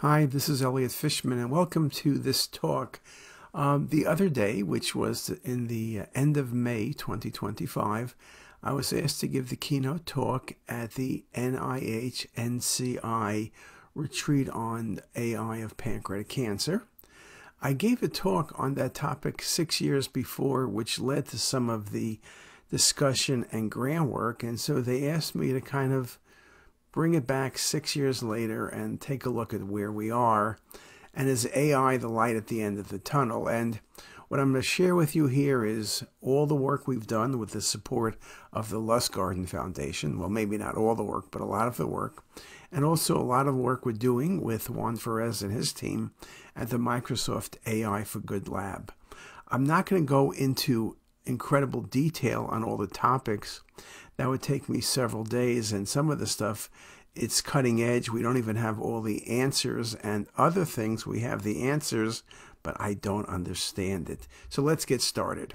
Hi, this is Elliot Fishman, and welcome to this talk. Um, the other day, which was in the end of May 2025, I was asked to give the keynote talk at the NIH NCI retreat on AI of pancreatic cancer. I gave a talk on that topic six years before, which led to some of the discussion and groundwork, and so they asked me to kind of bring it back six years later and take a look at where we are. And is AI the light at the end of the tunnel? And what I'm going to share with you here is all the work we've done with the support of the Lustgarten Foundation. Well, maybe not all the work, but a lot of the work. And also a lot of work we're doing with Juan Ferres and his team at the Microsoft AI for Good Lab. I'm not going to go into incredible detail on all the topics that would take me several days. And some of the stuff, it's cutting edge. We don't even have all the answers. And other things, we have the answers, but I don't understand it. So let's get started.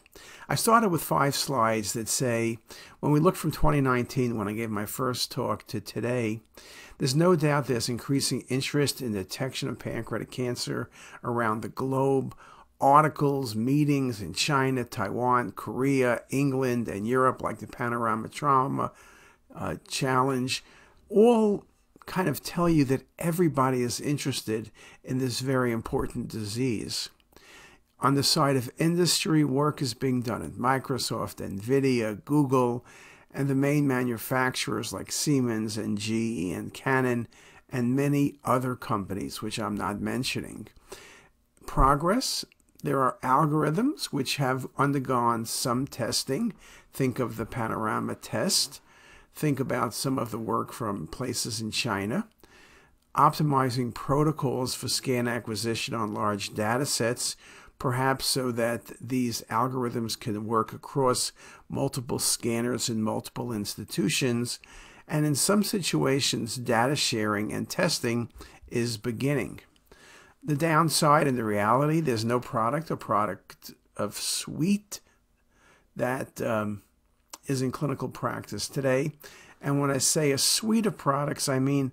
I started with five slides that say when we look from 2019, when I gave my first talk, to today, there's no doubt there's increasing interest in detection of pancreatic cancer around the globe articles, meetings in China, Taiwan, Korea, England, and Europe, like the Panorama Trauma uh, Challenge, all kind of tell you that everybody is interested in this very important disease. On the side of industry, work is being done at Microsoft, NVIDIA, Google, and the main manufacturers like Siemens and GE and Canon, and many other companies, which I'm not mentioning. Progress there are algorithms which have undergone some testing. Think of the panorama test. Think about some of the work from places in China. Optimizing protocols for scan acquisition on large data sets, perhaps so that these algorithms can work across multiple scanners in multiple institutions. And in some situations, data sharing and testing is beginning. The downside and the reality, there's no product or product of suite that um, is in clinical practice today. And when I say a suite of products, I mean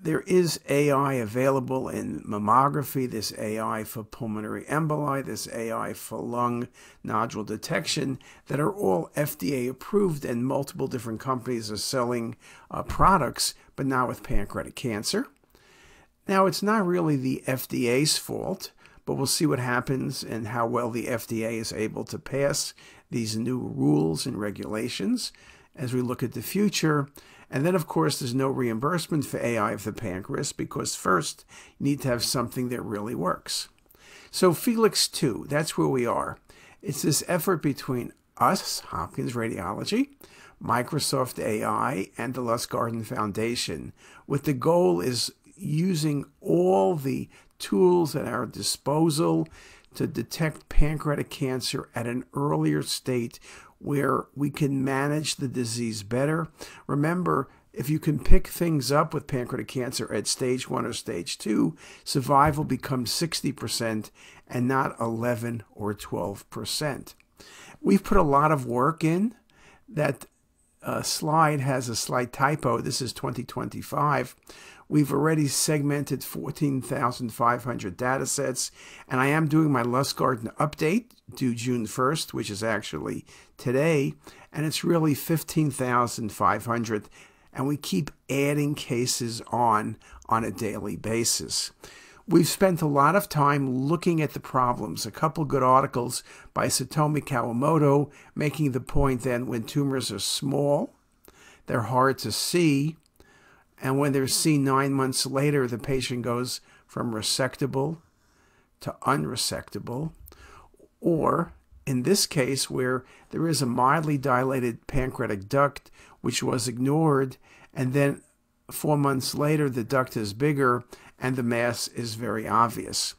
there is AI available in mammography, there's AI for pulmonary emboli, there's AI for lung nodule detection that are all FDA approved, and multiple different companies are selling uh, products, but not with pancreatic cancer. Now, it's not really the FDA's fault, but we'll see what happens and how well the FDA is able to pass these new rules and regulations as we look at the future. And then, of course, there's no reimbursement for AI of the pancreas because first you need to have something that really works. So, Felix 2, that's where we are. It's this effort between us, Hopkins Radiology, Microsoft AI, and the Lustgarten Foundation, with the goal is using all the tools at our disposal to detect pancreatic cancer at an earlier state where we can manage the disease better. Remember, if you can pick things up with pancreatic cancer at stage one or stage two, survival becomes 60% and not 11 or 12%. We've put a lot of work in. That uh, slide has a slight typo. This is 2025. We've already segmented 14,500 data sets, and I am doing my Lustgarten update due June 1st, which is actually today, and it's really 15,500, and we keep adding cases on on a daily basis. We've spent a lot of time looking at the problems. A couple good articles by Satomi Kawamoto making the point that when tumors are small, they're hard to see, and when they're seen nine months later, the patient goes from resectable to unresectable. Or in this case, where there is a mildly dilated pancreatic duct which was ignored, and then four months later, the duct is bigger and the mass is very obvious.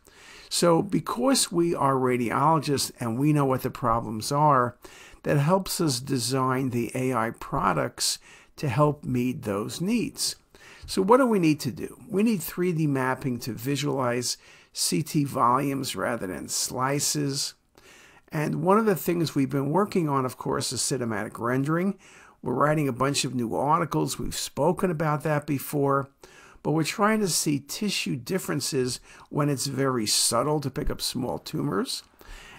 So, because we are radiologists and we know what the problems are, that helps us design the AI products to help meet those needs. So what do we need to do? We need 3D mapping to visualize CT volumes rather than slices. And one of the things we've been working on, of course, is cinematic rendering. We're writing a bunch of new articles. We've spoken about that before. but we're trying to see tissue differences when it's very subtle to pick up small tumors.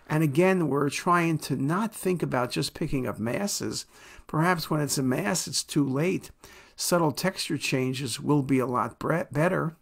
And again, we're trying to not think about just picking up masses. Perhaps when it's a mass, it's too late. Subtle texture changes will be a lot better.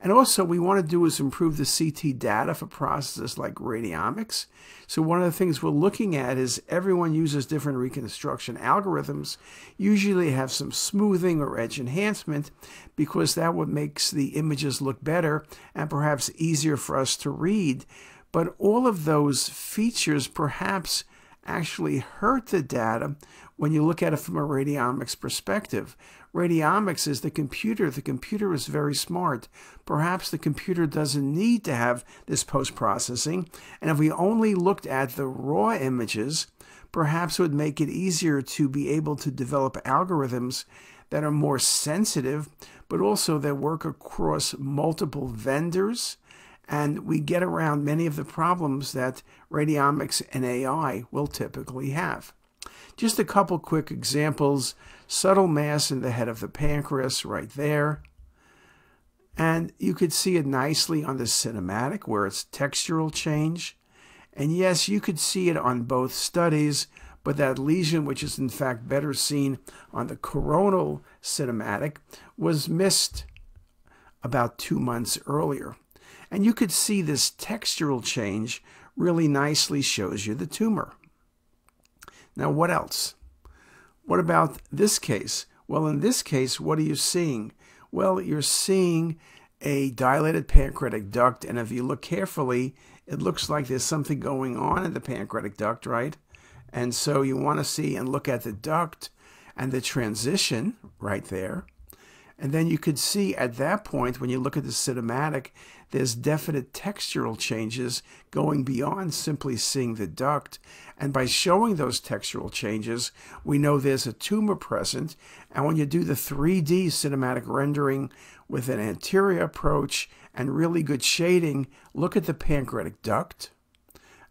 And also, we want to do is improve the CT data for processes like radiomics. So one of the things we're looking at is everyone uses different reconstruction algorithms. Usually have some smoothing or edge enhancement because that what makes the images look better and perhaps easier for us to read. But all of those features perhaps actually hurt the data when you look at it from a radiomics perspective. Radiomics is the computer. The computer is very smart. Perhaps the computer doesn't need to have this post processing. And if we only looked at the raw images, perhaps it would make it easier to be able to develop algorithms that are more sensitive, but also that work across multiple vendors. And we get around many of the problems that radiomics and AI will typically have. Just a couple quick examples. Subtle mass in the head of the pancreas right there. And you could see it nicely on the cinematic where it's textural change. And yes, you could see it on both studies, but that lesion, which is in fact better seen on the coronal cinematic, was missed about two months earlier. And you could see this textural change really nicely shows you the tumor. Now, what else? What about this case? Well, in this case, what are you seeing? Well, you're seeing a dilated pancreatic duct, and if you look carefully, it looks like there's something going on in the pancreatic duct, right? And so you want to see and look at the duct and the transition right there. And then you could see at that point, when you look at the cinematic, there's definite textural changes going beyond simply seeing the duct. And by showing those textural changes, we know there's a tumor present. And when you do the 3D cinematic rendering with an anterior approach and really good shading, look at the pancreatic duct.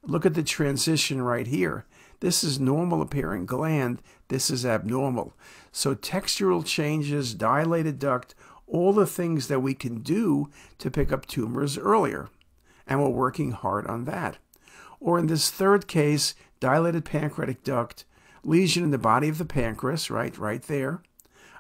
Look at the transition right here. This is normal appearing gland. This is abnormal. So textural changes, dilated duct, all the things that we can do to pick up tumors earlier. And we're working hard on that. Or in this third case, dilated pancreatic duct, lesion in the body of the pancreas, right, right there.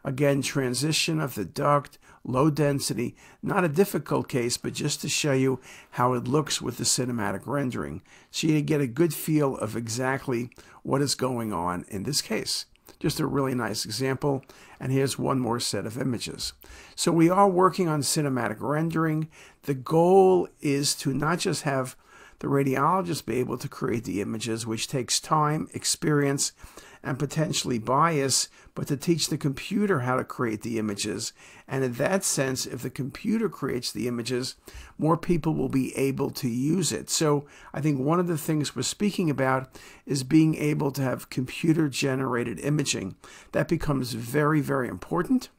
Again, transition of the duct, low density, not a difficult case, but just to show you how it looks with the cinematic rendering. So you get a good feel of exactly what is going on in this case. Just a really nice example. And here's one more set of images. So we are working on cinematic rendering. The goal is to not just have the radiologist be able to create the images, which takes time, experience, and potentially bias, but to teach the computer how to create the images. And in that sense, if the computer creates the images, more people will be able to use it. So I think one of the things we're speaking about is being able to have computer generated imaging. That becomes very, very important.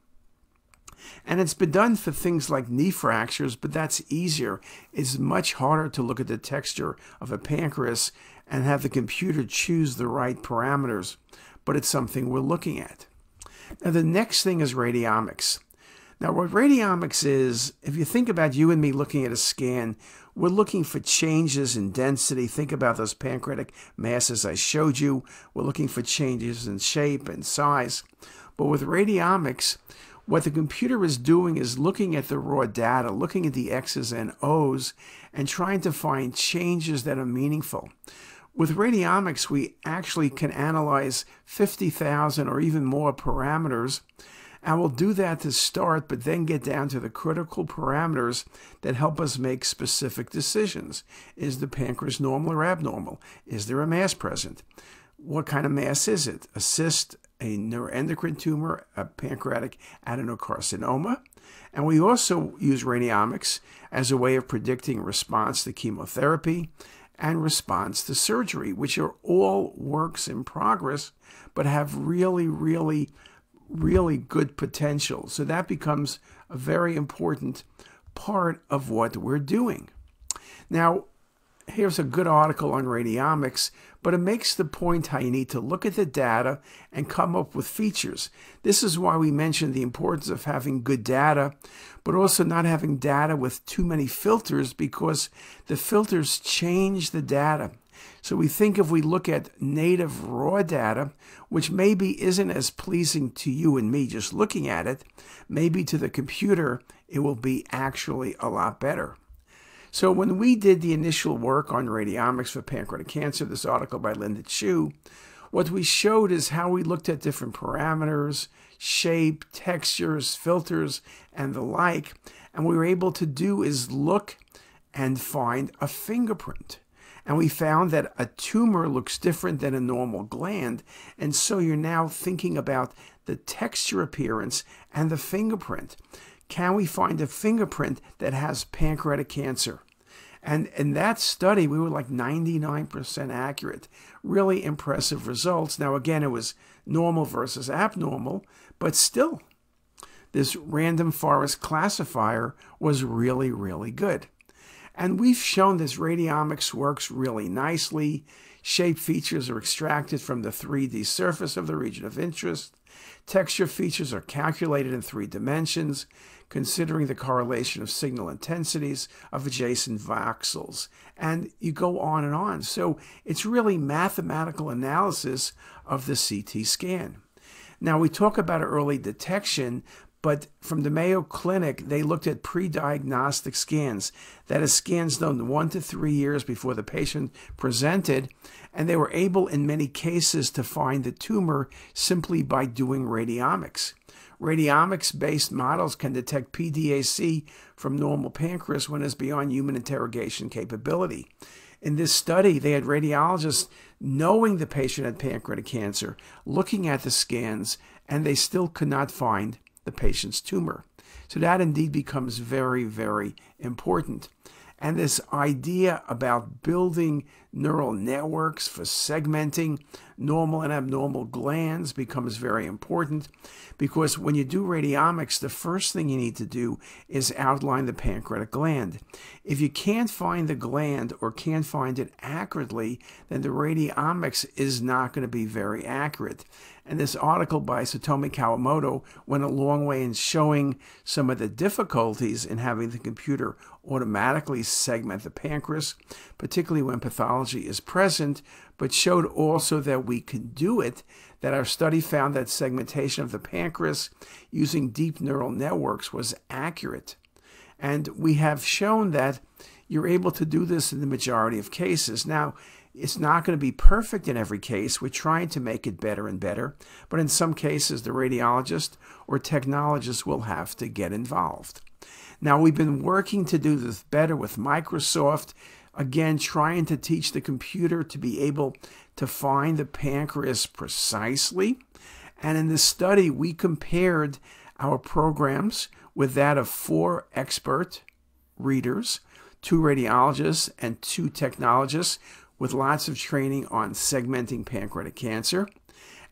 And it's been done for things like knee fractures, but that's easier. It's much harder to look at the texture of a pancreas and have the computer choose the right parameters, but it's something we're looking at. Now, the next thing is radiomics. Now, what radiomics is, if you think about you and me looking at a scan, we're looking for changes in density. Think about those pancreatic masses I showed you. We're looking for changes in shape and size. But with radiomics, what the computer is doing is looking at the raw data, looking at the X's and O's, and trying to find changes that are meaningful. With radiomics, we actually can analyze 50,000 or even more parameters, and we'll do that to start, but then get down to the critical parameters that help us make specific decisions. Is the pancreas normal or abnormal? Is there a mass present? What kind of mass is it? A cyst, a neuroendocrine tumor, a pancreatic adenocarcinoma. And we also use radiomics as a way of predicting response to chemotherapy and response to surgery, which are all works in progress, but have really, really, really good potential. So that becomes a very important part of what we're doing. Now, here's a good article on radiomics, but it makes the point how you need to look at the data and come up with features. This is why we mentioned the importance of having good data, but also not having data with too many filters because the filters change the data. So we think if we look at native raw data, which maybe isn't as pleasing to you and me just looking at it, maybe to the computer it will be actually a lot better. So when we did the initial work on radiomics for pancreatic cancer, this article by Linda Chu, what we showed is how we looked at different parameters, shape, textures, filters, and the like. And we were able to do is look and find a fingerprint. And we found that a tumor looks different than a normal gland. And so you're now thinking about the texture appearance and the fingerprint. Can we find a fingerprint that has pancreatic cancer? And in that study, we were like 99% accurate. Really impressive results. Now, again, it was normal versus abnormal, but still, this random forest classifier was really, really good. And we've shown this radiomics works really nicely. Shape features are extracted from the 3D surface of the region of interest. Texture features are calculated in three dimensions considering the correlation of signal intensities of adjacent voxels. And you go on and on. So it's really mathematical analysis of the CT scan. Now, we talk about early detection, but from the Mayo Clinic, they looked at pre diagnostic scans. That is, scans done one to three years before the patient presented, and they were able, in many cases, to find the tumor simply by doing radiomics. Radiomics based models can detect PDAC from normal pancreas when it's beyond human interrogation capability. In this study, they had radiologists knowing the patient had pancreatic cancer, looking at the scans, and they still could not find the patient's tumor. So that indeed becomes very, very important. And this idea about building neural networks for segmenting normal and abnormal glands becomes very important because when you do radiomics, the first thing you need to do is outline the pancreatic gland. If you can't find the gland or can't find it accurately, then the radiomics is not going to be very accurate. And this article by Satomi Kawamoto went a long way in showing some of the difficulties in having the computer automatically segment the pancreas, particularly when pathology is present, but showed also that we can do it, that our study found that segmentation of the pancreas using deep neural networks was accurate. And we have shown that you're able to do this in the majority of cases. Now, it's not going to be perfect in every case. We're trying to make it better and better. But in some cases, the radiologist or technologist will have to get involved. Now, we've been working to do this better with Microsoft, again, trying to teach the computer to be able to find the pancreas precisely. And in this study, we compared our programs with that of four expert readers, two radiologists, and two technologists with lots of training on segmenting pancreatic cancer.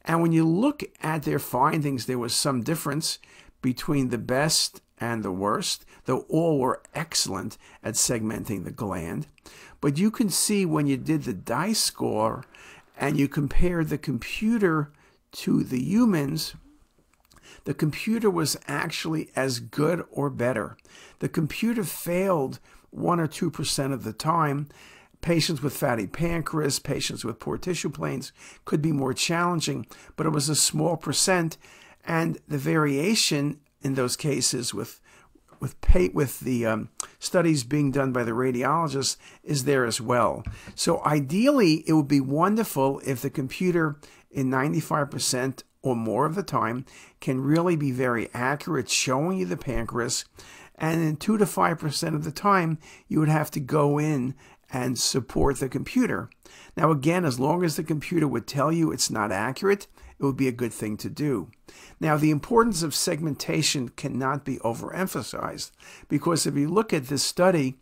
And when you look at their findings, there was some difference between the best and the worst, though all were excellent at segmenting the gland. But you can see when you did the dice score and you compared the computer to the humans, the computer was actually as good or better. The computer failed 1 or 2% of the time, Patients with fatty pancreas, patients with poor tissue planes could be more challenging, but it was a small percent, and the variation in those cases with with pay, with the um, studies being done by the radiologists is there as well. So ideally, it would be wonderful if the computer in 95% or more of the time can really be very accurate showing you the pancreas and in 2 to 5% of the time you would have to go in and support the computer. Now, again, as long as the computer would tell you it's not accurate, it would be a good thing to do. Now, the importance of segmentation cannot be overemphasized because if you look at this study,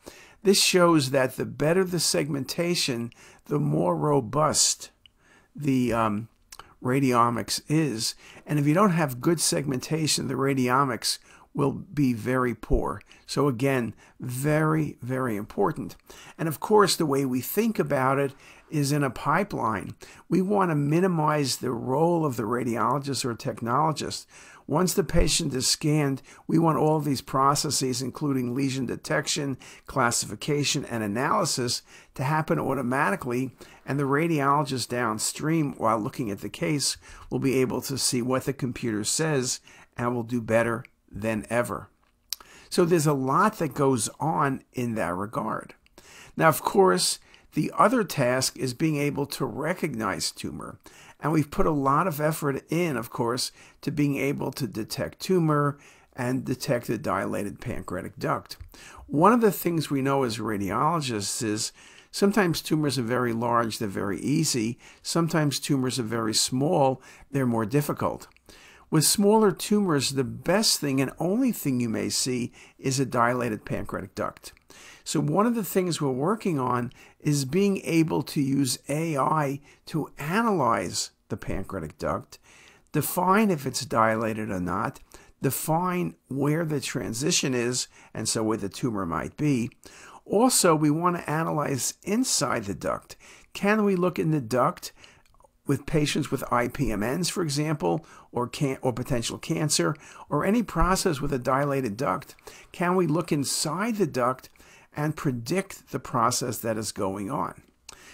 this shows that the better the segmentation, the more robust the um, radiomics is. And if you don't have good segmentation, the radiomics will be very poor. So, again, very, very important. And of course, the way we think about it is in a pipeline. We want to minimize the role of the radiologist or technologist. Once the patient is scanned, we want all these processes, including lesion detection, classification, and analysis, to happen automatically, and the radiologist downstream, while looking at the case, will be able to see what the computer says and will do better than ever. So there's a lot that goes on in that regard. Now, of course, the other task is being able to recognize tumor. And we've put a lot of effort in, of course, to being able to detect tumor and detect the dilated pancreatic duct. One of the things we know as radiologists is sometimes tumors are very large, they're very easy. Sometimes tumors are very small, they're more difficult. With smaller tumors, the best thing and only thing you may see is a dilated pancreatic duct. So, one of the things we're working on is being able to use AI to analyze the pancreatic duct, define if it's dilated or not, define where the transition is, and so where the tumor might be. Also, we want to analyze inside the duct. Can we look in the duct with patients with IPMNs, for example, or can or potential cancer, or any process with a dilated duct? Can we look inside the duct and predict the process that is going on.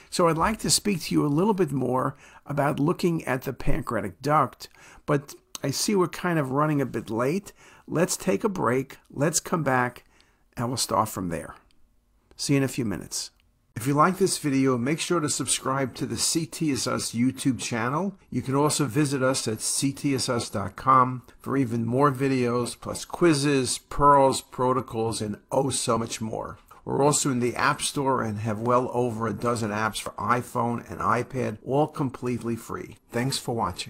So I'd like to speak to you a little bit more about looking at the pancreatic duct, but I see we're kind of running a bit late. Let's take a break, let's come back, and we'll start from there. See you in a few minutes. If you like this video, make sure to subscribe to the CTisus YouTube channel. You can also visit us at CTisus.com for even more videos, plus quizzes, pearls, protocols, and oh so much more. We're also in the App Store and have well over a dozen apps for iPhone and iPad, all completely free. Thanks for watching.